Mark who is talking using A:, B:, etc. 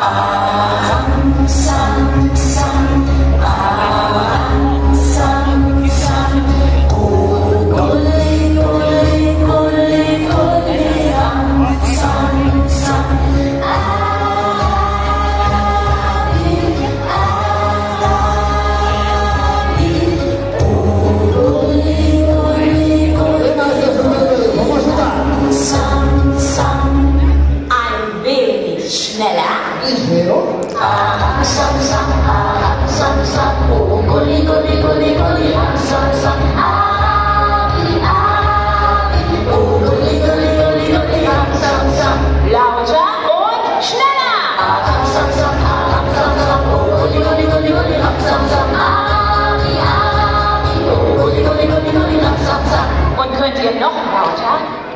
A: Ah.
B: hiểu
A: à hát sâm sâm à hát sâm sâm ủ cô li cô li cô li cô li à bi à à könnt ihr noch lauter